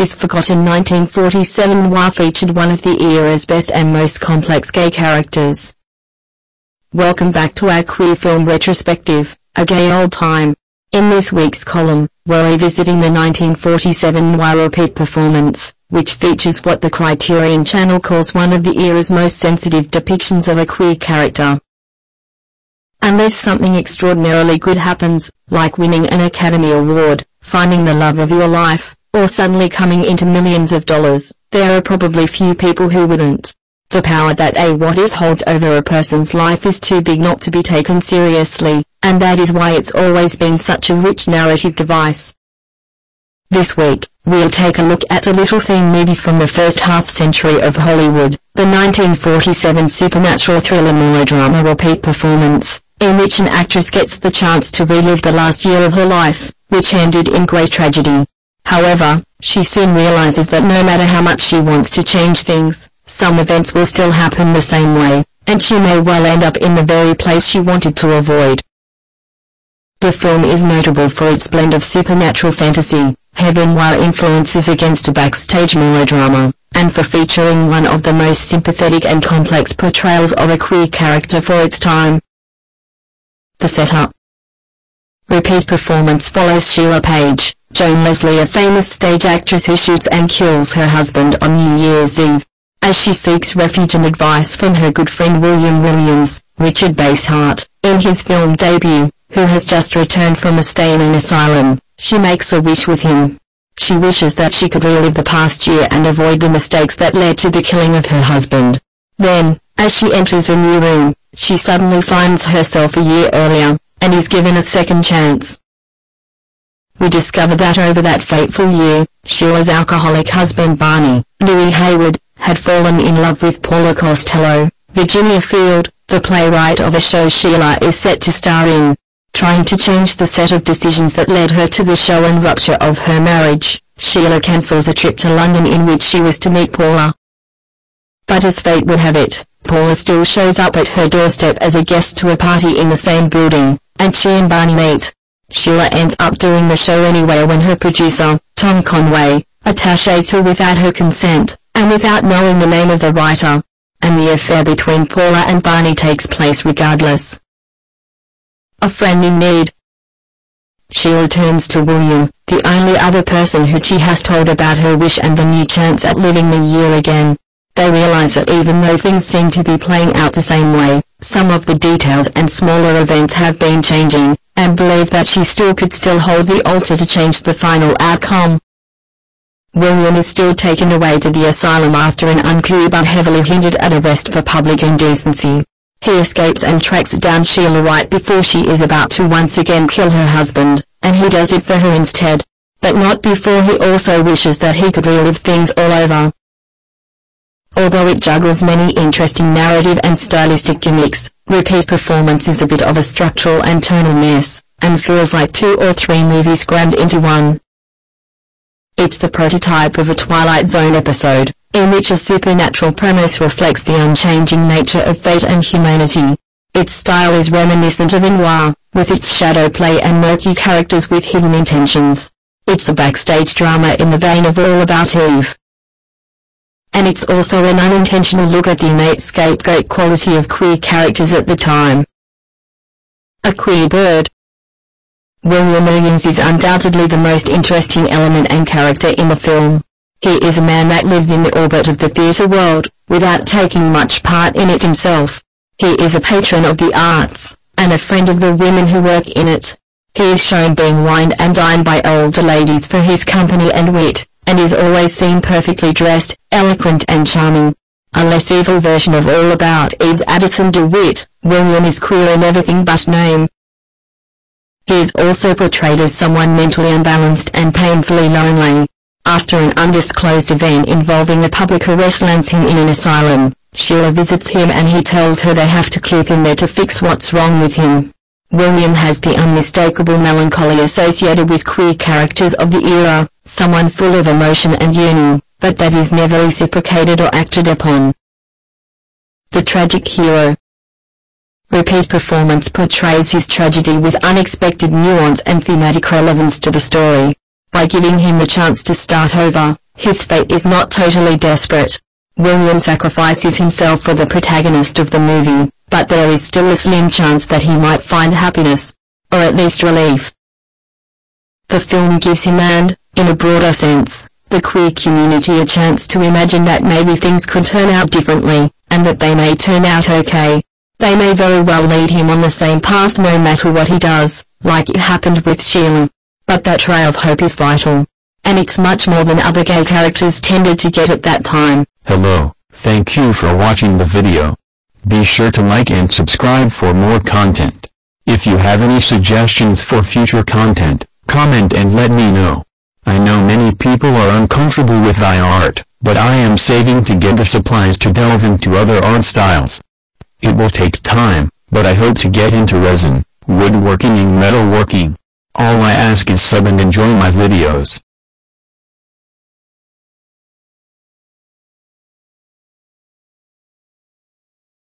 This forgotten 1947 noir featured one of the era's best and most complex gay characters. Welcome back to our queer film retrospective, A Gay Old Time. In this week's column, we're revisiting the 1947 noir repeat performance, which features what the Criterion Channel calls one of the era's most sensitive depictions of a queer character. Unless something extraordinarily good happens, like winning an Academy Award, finding the love of your life, or suddenly coming into millions of dollars, there are probably few people who wouldn't. The power that a what if holds over a person's life is too big not to be taken seriously, and that is why it's always been such a rich narrative device. This week, we'll take a look at a little scene movie from the first half century of Hollywood, the 1947 supernatural thriller melodrama repeat performance, in which an actress gets the chance to relive the last year of her life, which ended in great tragedy. However, she soon realizes that no matter how much she wants to change things, some events will still happen the same way, and she may well end up in the very place she wanted to avoid. The film is notable for its blend of supernatural fantasy, heavy noir influences against a backstage melodrama, and for featuring one of the most sympathetic and complex portrayals of a queer character for its time. The setup Repeat performance follows Sheila Page, Joan Leslie a famous stage actress who shoots and kills her husband on New Year's Eve as she seeks refuge and advice from her good friend William Williams, Richard Basehart, in his film debut, who has just returned from a stay in an asylum. She makes a wish with him. She wishes that she could relive the past year and avoid the mistakes that led to the killing of her husband. Then, as she enters a new room, she suddenly finds herself a year earlier, and is given a second chance. We discover that over that fateful year, Sheila's alcoholic husband Barney, Louis Hayward, had fallen in love with Paula Costello, Virginia Field, the playwright of a show Sheila is set to star in. Trying to change the set of decisions that led her to the show and rupture of her marriage, Sheila cancels a trip to London in which she was to meet Paula. But as fate would have it, Paula still shows up at her doorstep as a guest to a party in the same building, and she and Barney meet. Sheila ends up doing the show anyway when her producer, Tom Conway, attaches her without her consent and without knowing the name of the writer. And the affair between Paula and Barney takes place regardless. A friend in need. She returns to William, the only other person who she has told about her wish and the new chance at living the year again. They realize that even though things seem to be playing out the same way, some of the details and smaller events have been changing, and believe that she still could still hold the altar to change the final outcome. William is still taken away to the asylum after an unclear but heavily hinted at arrest for public indecency. He escapes and tracks down Sheila right before she is about to once again kill her husband, and he does it for her instead. But not before he also wishes that he could relive things all over. Although it juggles many interesting narrative and stylistic gimmicks, repeat performance is a bit of a structural and tonal mess, and feels like two or three movies crammed into one. It's the prototype of a Twilight Zone episode, in which a supernatural premise reflects the unchanging nature of fate and humanity. Its style is reminiscent of noir, with its shadow play and murky characters with hidden intentions. It's a backstage drama in the vein of All About Eve. It's also an unintentional look at the innate scapegoat quality of queer characters at the time. A queer bird, William Williams is undoubtedly the most interesting element and character in the film. He is a man that lives in the orbit of the theatre world, without taking much part in it himself. He is a patron of the arts, and a friend of the women who work in it. He is shown being wined and dined by older ladies for his company and wit, and is always seen perfectly dressed, eloquent and charming. A less evil version of All About Eve's Addison DeWitt, William is queer in everything but name. He is also portrayed as someone mentally unbalanced and painfully lonely. After an undisclosed event involving a public arrest lands him in an asylum, Sheila visits him and he tells her they have to keep him there to fix what's wrong with him. William has the unmistakable melancholy associated with queer characters of the era, someone full of emotion and yearning, but that is never reciprocated or acted upon. The tragic hero, Repeat performance portrays his tragedy with unexpected nuance and thematic relevance to the story. By giving him the chance to start over, his fate is not totally desperate. William sacrifices himself for the protagonist of the movie, but there is still a slim chance that he might find happiness. Or at least relief. The film gives him and, in a broader sense, the queer community a chance to imagine that maybe things could turn out differently, and that they may turn out okay. They may very well lead him on the same path no matter what he does, like it happened with Sheila. But that ray of hope is vital. And it's much more than other gay characters tended to get at that time. Hello, thank you for watching the video. Be sure to like and subscribe for more content. If you have any suggestions for future content, comment and let me know. I know many people are uncomfortable with thy art, but I am saving to get the supplies to delve into other art styles. It will take time, but I hope to get into resin, woodworking and metalworking. All I ask is sub and enjoy my videos.